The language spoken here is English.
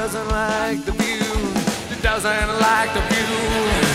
doesn't like the view. Doesn't like the view.